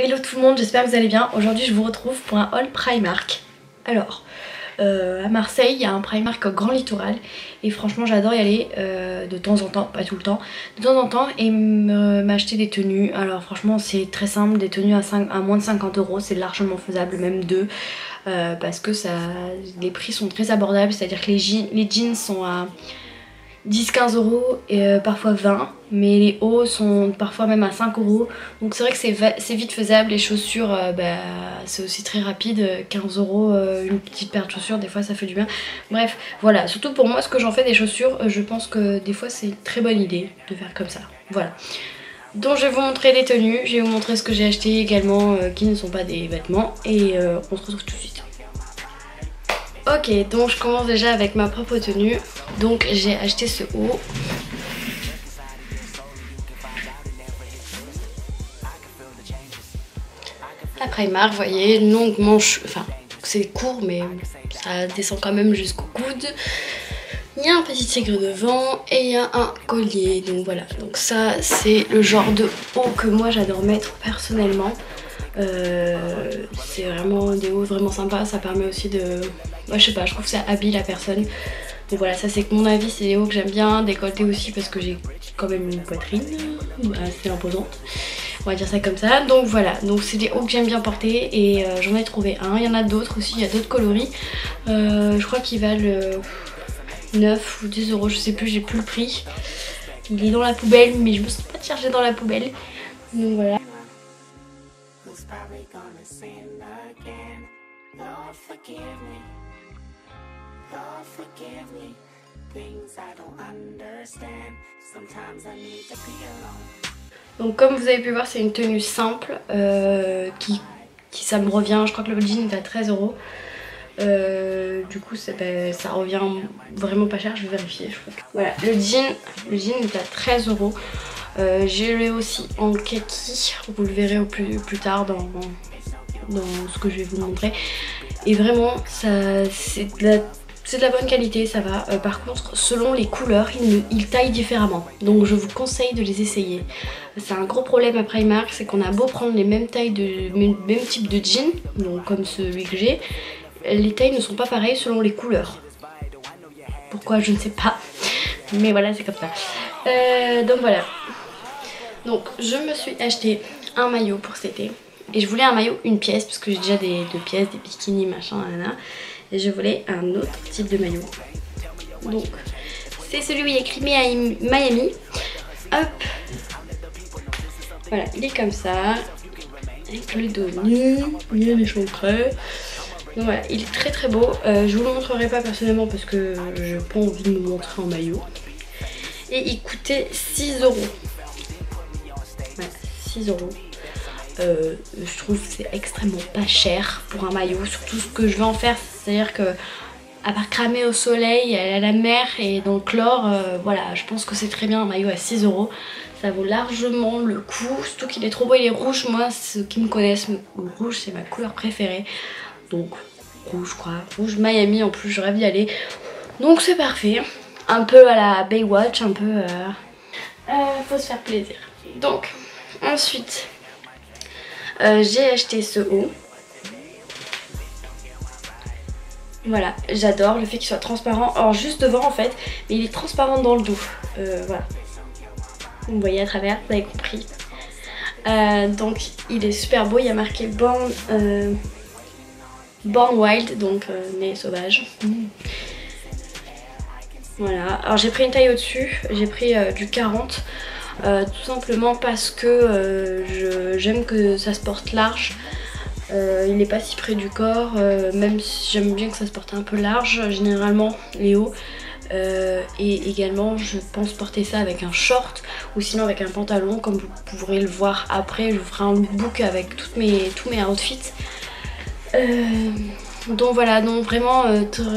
Hello tout le monde, j'espère que vous allez bien. Aujourd'hui je vous retrouve pour un haul Primark. Alors, euh, à Marseille il y a un Primark Grand Littoral et franchement j'adore y aller euh, de temps en temps, pas tout le temps, de temps en temps et m'acheter des tenues. Alors franchement c'est très simple, des tenues à, à moins de 50 euros, c'est largement faisable, même deux. Euh, parce que ça, les prix sont très abordables, c'est-à-dire que les, les jeans sont à 10-15 euros et euh, parfois 20 mais les hauts sont parfois même à 5 euros. Donc c'est vrai que c'est vite faisable. Les chaussures euh, bah, c'est aussi très rapide. 15 euros euh, une petite paire de chaussures des fois ça fait du bien. Bref voilà. Surtout pour moi ce que j'en fais des chaussures je pense que des fois c'est une très bonne idée de faire comme ça. Voilà. Donc je vais vous montrer les tenues, je vais vous montrer ce que j'ai acheté également qui ne sont pas des vêtements. Et on se retrouve tout de suite. Ok, donc je commence déjà avec ma propre tenue. Donc j'ai acheté ce haut. La Primark, vous voyez, longue manche, enfin c'est court mais ça descend quand même jusqu'au coude. Il y a un petit tigre devant et il y a un collier. Donc voilà, donc ça c'est le genre de haut que moi j'adore mettre personnellement. Euh, c'est vraiment des hauts vraiment sympas, ça permet aussi de je sais pas, je trouve que ça habille la personne. Donc voilà, ça c'est que mon avis, c'est des hauts que j'aime bien, décolleté aussi parce que j'ai quand même une poitrine assez imposante. On va dire ça comme ça. Donc voilà, donc c'est des hauts que j'aime bien porter et euh, j'en ai trouvé un. Il y en a d'autres aussi, il y a d'autres coloris. Euh, je crois qu'ils valent 9 euh, ou 10 euros, je sais plus, j'ai plus le prix. Il est dans la poubelle, mais je me sens pas chercher dans la poubelle. Donc voilà. Donc comme vous avez pu voir c'est une tenue simple euh, qui, ça me revient, je crois que le jean est à 13 euros. Euh, du coup ça, ça, revient vraiment pas cher, je vais vérifier. Voilà, le jean, le jean est à 13 euros. Euh, j'ai le aussi en kaki, vous le verrez plus, tard dans, ce que je vais vous montrer. Et vraiment, c'est de la c'est de la bonne qualité, ça va. Euh, par contre, selon les couleurs, ils, taillent différemment. Donc je vous conseille de les essayer. C'est un gros problème à Primark, c'est qu'on a beau prendre les mêmes tailles, de même type de jean, donc comme celui que j'ai, les tailles ne sont pas pareilles selon les couleurs. Pourquoi je ne sais pas. Mais voilà, c'est comme ça. Euh, donc voilà. Donc je me suis acheté un maillot pour cet été. Et je voulais un maillot une pièce parce que j'ai déjà des pièces, des bikinis, machin, là. Et je voulais un autre type de maillot. Donc, c'est celui où il écrit Miami. Hop. Voilà, il est comme ça. Avec le dos nu. Il y a. Donc voilà, il est très très beau. Euh, je vous le montrerai pas personnellement parce que je n'ai pas envie de me montrer en maillot. Et il coûtait 6 euros. Voilà, 6 euros. Euh, je trouve que c'est extrêmement pas cher pour un maillot. Surtout ce que je veux en faire, c'est-à-dire que à part cramer au soleil, à la mer et dans le chlore, euh, voilà, je pense que c'est très bien un maillot à 6 euros. Ça vaut largement le coup, surtout qu'il est trop beau, il est rouge. Moi, ceux qui me connaissent, le rouge c'est ma couleur préférée. Donc rouge quoi, rouge Miami en plus, je rêve d'y aller. Donc c'est parfait. Un peu à la Baywatch, un peu... Euh, faut se faire plaisir. Donc, ensuite, euh, j'ai acheté ce haut. Voilà, j'adore le fait qu'il soit transparent. Alors juste devant en fait, mais il est transparent dans le dos. Euh, voilà. Vous voyez à travers, vous avez compris. Euh, donc il est super beau, il y a marqué Born, Born Wild, donc né sauvage. Voilà, alors j'ai pris une taille au-dessus, j'ai pris du 40. Euh, tout simplement parce que euh, j'aime que ça se porte large. Euh, il n'est pas si près du corps, même si j'aime bien que ça se porte un peu large, généralement les hauts. et également je pense porter ça avec un short ou sinon avec un pantalon comme vous pourrez le voir après je vous ferai un lookbook avec toutes mes, tous mes outfits donc voilà donc vraiment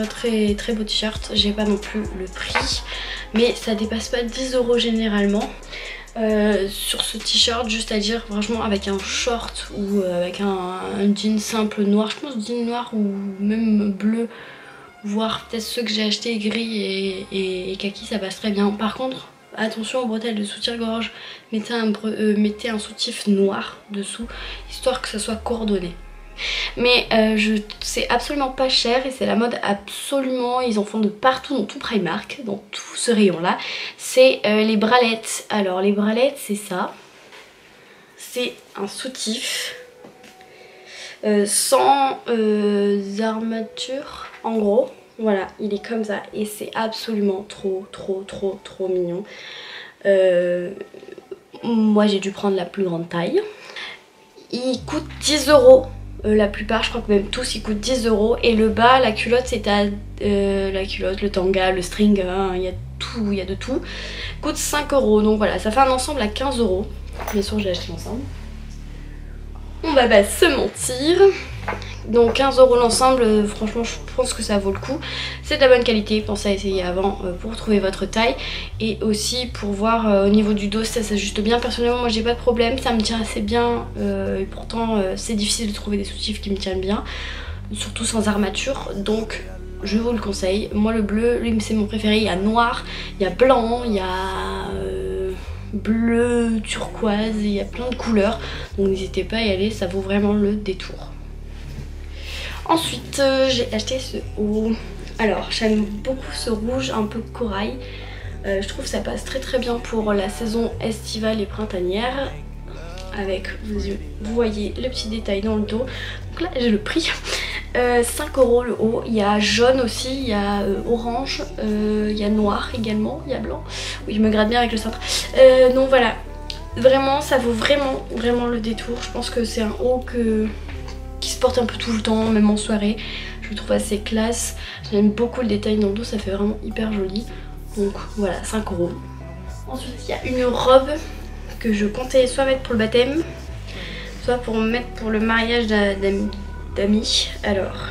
très, très beau t-shirt. J'ai pas non plus le prix mais ça dépasse pas 10 euros généralement. Euh, sur ce t-shirt juste à dire franchement avec un short ou euh, avec un, jean simple noir je pense jean noir ou même bleu voire peut-être ceux que j'ai acheté gris et, kaki ça passe très bien. Par contre attention aux bretelles de soutien-gorge, mettez, euh, mettez un soutif noir dessous, histoire que ça soit coordonné. Mais euh, je c'est absolument pas cher et c'est la mode absolument, ils en font de partout dans tout Primark, dans tout ce rayon là. C'est euh, les bralettes. Alors les bralettes c'est ça. C'est un soutif sans armature en gros. Voilà, il est comme ça et c'est absolument trop, trop, trop, trop mignon. Euh, moi, j'ai dû prendre la plus grande taille. Il coûte 10 euros. Euh, la plupart, je crois que même tous, ils coûtent 10 euros. Et le bas, la culotte, c'est à euh, la culotte, le tanga, le string, hein, il y a tout, il y a de tout. Coûte 5 euros. Donc voilà, ça fait un ensemble à 15 euros. Bien sûr, j'ai acheté l'ensemble. On va pas se mentir. Donc 15 euros l'ensemble, euh, franchement je pense que ça vaut le coup. C'est de la bonne qualité, pensez à essayer avant euh, pour trouver votre taille. Et aussi pour voir euh, au niveau du dos ça s'ajuste bien. Personnellement moi j'ai pas de problème, ça me tient assez bien. et pourtant c'est difficile de trouver des soutifs qui me tiennent bien. Surtout sans armature. Donc je vous le conseille. Moi le bleu, lui c'est mon préféré. Il y a noir, il y a blanc, il y a bleu, turquoise, il y a plein de couleurs. Donc n'hésitez pas à y aller, ça vaut vraiment le détour. Ensuite, euh, j'ai acheté ce haut. Alors, j'aime beaucoup ce rouge un peu corail. Euh, je trouve que ça passe très très bien pour la saison estivale et printanière. Avec, vous, voyez le petit détail dans le dos. Donc là, j'ai le prix. 5 euh, euros le haut. Il y a jaune aussi, il y a orange, il y a noir également, il y a blanc. Oui, je me gratte bien avec le centre. donc voilà, vraiment, ça vaut vraiment, vraiment le détour. Je pense que c'est un haut que porte un peu tout le temps, même en soirée. Je le trouve assez classe. J'aime beaucoup le détail dans le dos, ça fait vraiment hyper joli. Donc voilà, 5 euros. Ensuite, il y a une robe que je comptais soit mettre pour le baptême, soit pour mettre pour le mariage d'amis. Alors,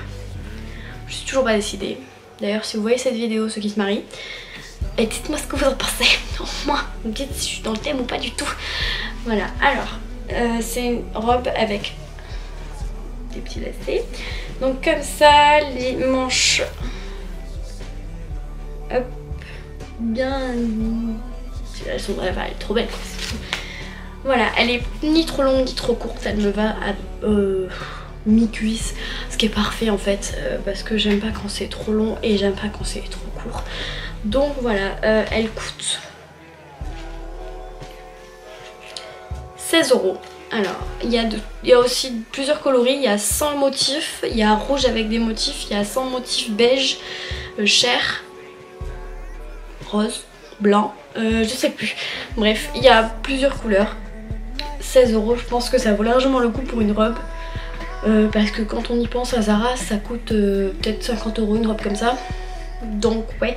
je suis toujours pas décidée. D'ailleurs, si vous voyez cette vidéo, ceux qui se marient, et dites-moi ce que vous en pensez. Me dites si je suis dans le thème ou pas du tout. Voilà, alors, euh, c'est une robe avec des petits lacets. Donc comme ça, les manches, hop, bien, elles sont, elle est trop belle. Voilà, elle est ni trop longue ni trop courte, elle me va à euh, mi-cuisse, ce qui est parfait en fait, euh, parce que j'aime pas quand c'est trop long et j'aime pas quand c'est trop court. Donc voilà, euh, elle coûte 16 euros. Alors, il y, a aussi plusieurs coloris, il y a 100 motifs, il y a rouge avec des motifs, il y a 100 motifs beige, euh, chair, rose, blanc, euh, je sais plus. Bref, il y a plusieurs couleurs. 16 euros, je pense que ça vaut largement le coup pour une robe. Euh, parce que quand on y pense à Zara, ça coûte peut-être 50 euros une robe comme ça. Donc ouais,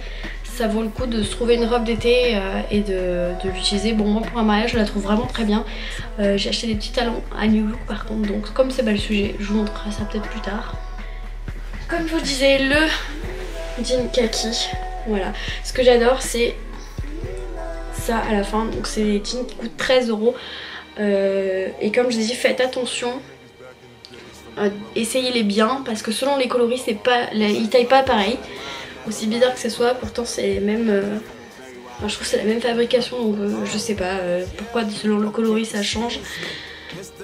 ça vaut le coup de se trouver une robe d'été euh, et de, l'utiliser. Bon moi pour un mariage je la trouve vraiment très bien. Euh, j'ai acheté des petits talons à New Look par contre donc comme c'est pas le sujet je vous montrerai ça peut-être plus tard. Comme je vous disais le jean kaki. Voilà. Ce que j'adore c'est ça à la fin. Donc c'est des jeans qui coûtent 13 euros. Euh, et comme je dis faites attention essayez-les bien parce que selon les coloris c'est pas ils taillent pas pareil aussi bizarre que ce soit, pourtant c'est même... Euh, je trouve c'est la même fabrication donc euh, je sais pas euh, pourquoi selon le coloris ça change.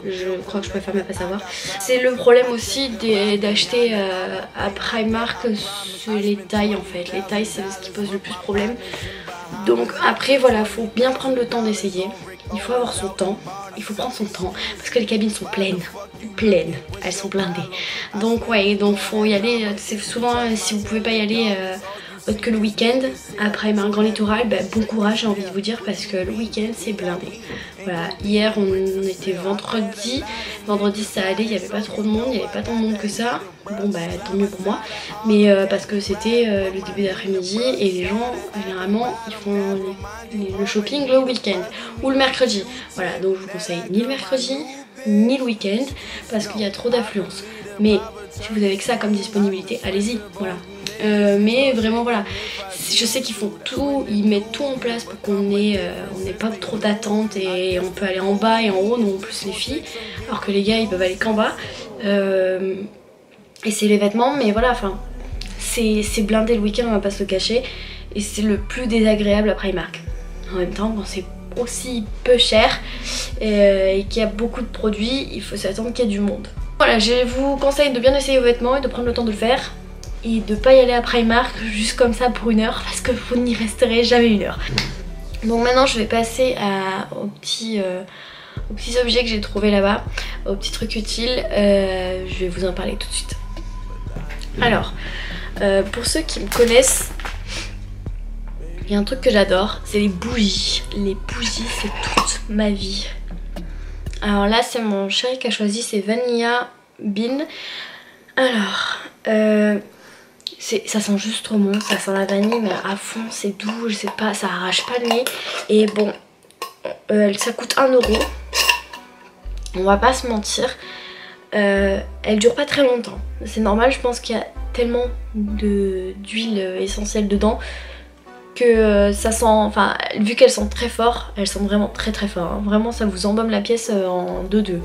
Je crois que je préfère même pas savoir. C'est le problème aussi d'acheter à Primark les tailles en fait. Les tailles c'est ce qui pose le plus problème. Donc après voilà, faut bien prendre le temps d'essayer. Il faut avoir son temps, il faut prendre son temps parce que les cabines sont pleines, pleines, elles sont blindées. Donc ouais, donc faut y aller, c'est souvent si vous pouvez pas y aller euh, autre que le week-end, après un grand littoral, bah, bon courage j'ai envie de vous dire parce que le week-end c'est blindé. Voilà, hier on était vendredi, vendredi ça allait, il n'y avait pas trop de monde, il n'y avait pas tant de monde que ça. Bon bah tant mieux pour moi, mais euh, parce que c'était euh, le début d'après-midi et les gens généralement ils font le shopping le week-end ou le mercredi. Voilà, donc je vous conseille ni le mercredi ni le week-end parce qu'il y a trop d'affluence. Mais si vous avez que ça comme disponibilité, allez-y, voilà. Euh, mais vraiment voilà, je sais qu'ils font tout, ils mettent tout en place pour qu'on ait, euh, pas trop d'attente et on peut aller en bas et en haut, non plus les filles, alors que les gars ils peuvent aller qu'en bas. Euh, et c'est les vêtements, mais voilà, enfin, c'est blindé le week-end, on va pas se le cacher, et c'est le plus désagréable à Primark. En même temps, bon, c'est aussi peu cher euh, et qu'il y a beaucoup de produits, il faut s'attendre qu'il y ait du monde. Voilà, je vous conseille de bien essayer vos vêtements et de prendre le temps de le faire et de pas y aller à Primark juste comme ça pour une heure parce que vous n'y resterez jamais une heure. Donc maintenant je vais passer aux, petits, euh, objets que j'ai trouvé là-bas, aux petits trucs utiles. Euh, je vais vous en parler tout de suite. Alors, pour ceux qui me connaissent, il y a un truc que j'adore, c'est les bougies. Les bougies, c'est toute ma vie. Alors là, c'est mon chéri qui a choisi, c'est Vanilla Bean. Alors, euh, ça sent juste trop bon, ça sent la vanille, mais à fond, c'est doux, je sais pas, ça arrache pas le nez. Et bon, euh, ça coûte 1 euro. On va pas se mentir. Euh, elle dure pas très longtemps. C'est normal, je pense qu'il y a tellement d'huile essentielle dedans que euh, ça sent, enfin vu qu'elle sent très fort, elle sent vraiment très très fort, hein. vraiment ça vous embaume la pièce euh, en 2-2.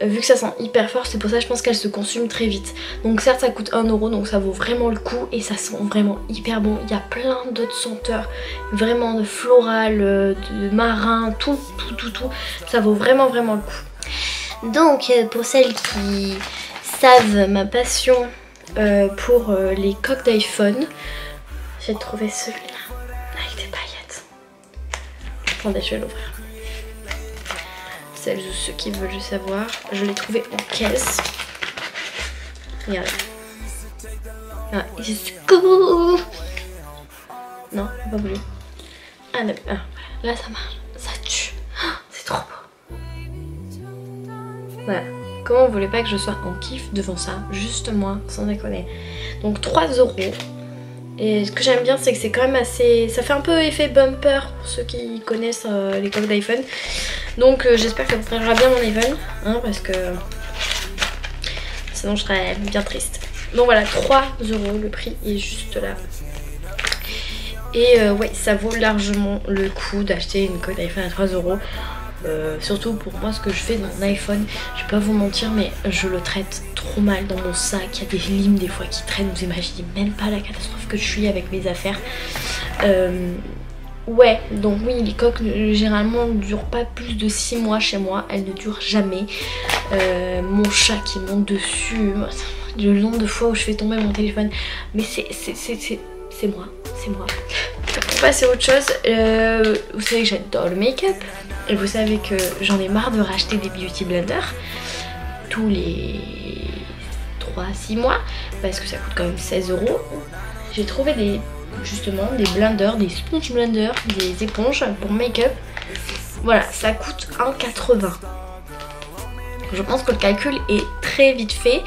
Euh, vu que ça sent hyper fort, c'est pour ça que je pense qu'elle se consume très vite. Donc certes ça coûte 1€ donc ça vaut vraiment le coup et ça sent vraiment hyper bon. Il y a plein d'autres senteurs, vraiment de floral, de marin, tout, tout, tout, tout. Ça vaut vraiment vraiment le coup. Donc pour celles qui savent ma passion pour les coques d'iPhone, j'ai trouvé celui-là Attendez, je vais l'ouvrir. Celles ou ceux qui veulent le savoir, je l'ai trouvé en caisse. Regardez. Ah, Non, pas voulu. Ah, ah, là ça marche. Ça tue. Ah, c'est trop beau. Voilà. Comment vous voulez pas que je sois en kiff devant ça? Juste moi, sans déconner. Donc 3 euros. Et ce que j'aime bien c'est que c'est quand même assez... Ça fait un peu effet bumper pour ceux qui connaissent euh, les coques d'iPhone. Donc euh, j'espère que ça vous bien mon iPhone. Hein, parce que sinon je serais bien triste. Donc voilà 3 euros le prix est juste là. Et euh, ouais ça vaut largement le coup d'acheter une coque d'iPhone à 3 euros. Euh, surtout pour moi ce que je fais dans mon iPhone, je vais pas vous mentir mais je le traite trop mal dans mon sac, il y a des limes des fois qui traînent, vous imaginez même pas la catastrophe que je suis avec mes affaires. Euh, ouais, donc oui les coques généralement ne durent pas plus de 6 mois chez moi, elles ne durent jamais. Euh, mon chat qui monte dessus, le nombre de fois où je fais tomber mon téléphone, mais c'est moi, c'est moi. Pour passer à autre chose, vous savez que j'adore le make-up. Et vous savez que j'en ai marre de racheter des beauty blenders tous les 3-6 mois parce que ça coûte quand même 16 euros. J'ai trouvé des justement des blenders, des sponge blenders, des éponges pour make-up. Voilà, ça coûte 1,80. Je pense que le calcul est très vite fait.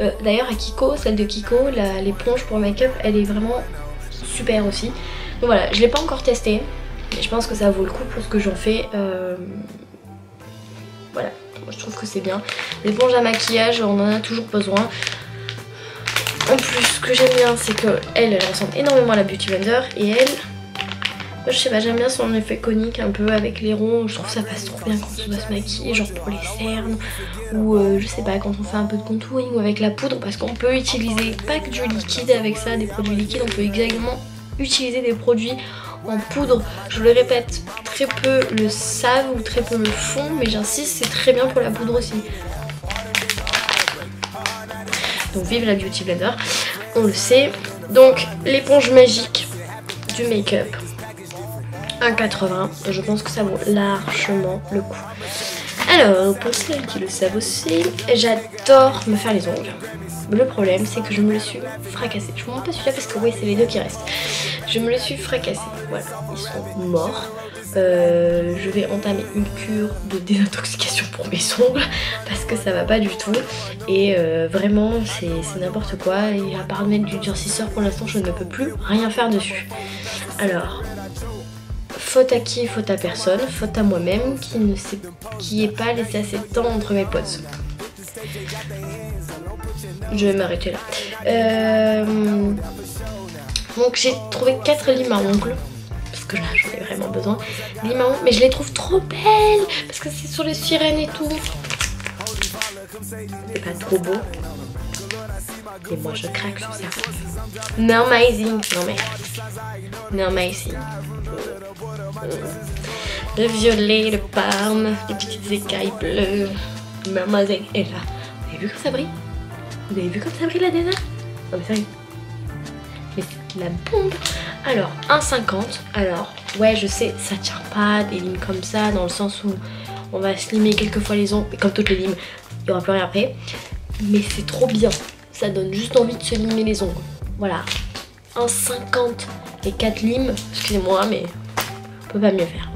Euh, d'ailleurs à Kiko, celle de Kiko, l'éponge pour make-up, elle est vraiment super aussi. Donc voilà, je l'ai pas encore testé. Et je pense que ça vaut le coup pour ce que j'en fais. Euh, voilà, je trouve que c'est bien. L'éponge à maquillage, on en a toujours besoin. En plus, ce que j'aime bien, c'est que elle, ressemble énormément à la Beauty Blender. Et elle, je sais pas, j'aime bien son effet conique un peu avec les ronds. Je trouve que ça passe trop bien quand on doit se maquiller, genre pour les cernes. Ou euh, je sais pas, quand on fait un peu de contouring ou avec la poudre. Parce qu'on peut utiliser pas que du liquide avec ça, des produits liquides. On peut également utiliser des produits en poudre. Je le répète, très peu le savent ou très peu le font, mais j'insiste, c'est très bien pour la poudre aussi. Donc vive la Beauty Blender, on le sait. Donc l'éponge magique du make-up, 1,80. Je pense que ça vaut largement le coup. Alors, pour ceux qui le savent aussi, j'adore me faire les ongles. Le problème, c'est que je me le suis fracassé. Je vous montre pas celui-là parce que oui, c'est les deux qui restent. Je me le suis fracassé. Voilà, ils sont morts. Euh, je vais entamer une cure de désintoxication pour mes ongles parce que ça va pas du tout et euh, vraiment c'est n'importe quoi et à part mettre du durcisseur pour l'instant je ne peux plus rien faire dessus alors faute à qui faute à personne faute à moi-même qui ne sait qui est pas laissé assez de temps entre mes potes je vais m'arrêter là. Euh, donc j'ai trouvé 4 limes à ongles. Parce que là j'en ai vraiment besoin. Limes à ongles. Mais je les trouve trop belles. Parce que c'est sur les sirènes et tout. C'est pas trop beau. Et moi je craque sur ça. Non amazing. Non mais. Non amazing. Le violet, le parme, les petites écailles bleues. Mademoiselle est là. Vous avez vu comme ça brille? Vous avez vu comme ça brille la Dana Non mais sérieux. La bombe Alors, 1,50. Alors, ouais je sais, ça tient pas des limes comme ça dans le sens où on va se limer quelques fois les ongles. Comme toutes les limes, il n'y aura plus rien après. Mais c'est trop bien. Ça donne juste envie de se limer les ongles. Voilà. 1,50 et 4 limes. Excusez-moi, mais on peut pas mieux faire.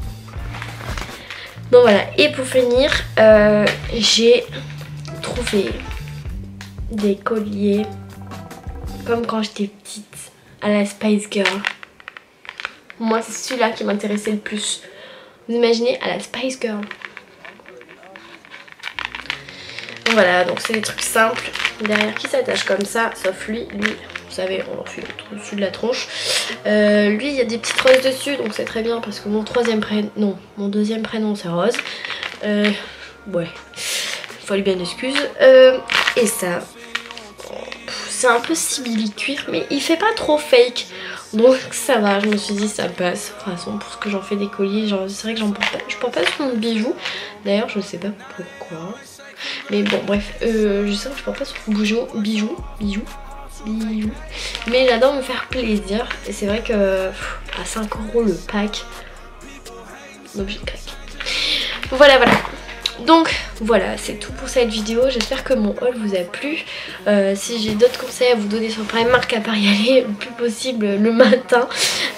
Donc voilà. Et pour finir, euh, j'ai trouvé des colliers comme quand j'étais petite à la Spice Girl. Moi, c'est celui-là qui m'intéressait le plus. Vous imaginez à la Spice Girl. Voilà, donc c'est des trucs simples derrière qui s'attachent comme ça, sauf lui, lui, vous savez, on en au-dessus de la tronche. Euh, lui, il y a des petites roses dessus, donc c'est très bien parce que mon troisième prénom, non, mon deuxième prénom c'est Rose. Euh, ouais, faut lui bien excuse. Euh, et ça, c'est un peu simili cuir, mais il fait pas trop fake. Donc ça va, je me suis dit ça passe. De toute façon, pour ce que j'en fais des colliers, c'est vrai que j'en porte pas, je porte pas souvent de bijoux. D'ailleurs, je sais pas pourquoi. Mais bon, bref, euh, je sais que je porte pas sur bijoux, bijoux, bijoux, bijoux. Mais j'adore me faire plaisir. Et c'est vrai que à 5 euros le pack, l'objet craque. Voilà, voilà. Donc voilà, c'est tout pour cette vidéo. J'espère que mon haul vous a plu. Euh, si j'ai d'autres conseils à vous donner sur Primark, à part y aller le plus possible le matin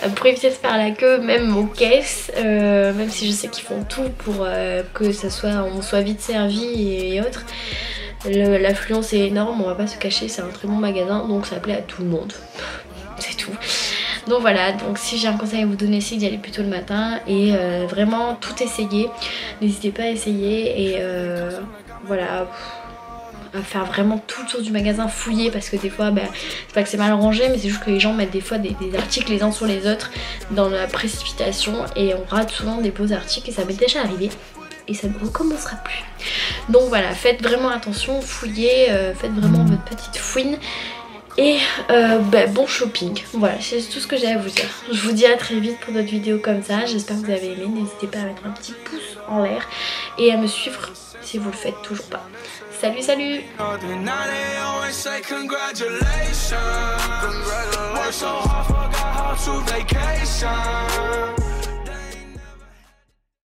euh, pour éviter de faire la queue, même aux caisses. Euh, même si je sais qu'ils font tout pour que ça soit, on soit vite servi et, autres. L'affluence est énorme, on va pas se cacher, c'est un très bon magasin donc ça plaît à tout le monde. c'est tout. Donc voilà, donc si j'ai un conseil à vous donner, c'est d'y aller plutôt le matin et euh, vraiment tout essayer. N'hésitez pas à essayer et euh, voilà à faire vraiment tout le tour du magasin, fouiller parce que des fois, bah, c'est pas que c'est mal rangé mais c'est juste que les gens mettent des fois des, articles les uns sur les autres dans la précipitation et on rate souvent des beaux articles et ça m'est déjà arrivé et ça ne recommencera plus. Donc voilà, faites vraiment attention, fouillez, euh, faites vraiment votre petite fouine et euh, bah, bon shopping. Voilà, c'est tout ce que j'ai à vous dire. Je vous dis à très vite pour d'autres vidéos comme ça. J'espère que vous avez aimé. N'hésitez pas à mettre un petit pouce en l'air et à me suivre si vous le faites toujours pas. Salut, salut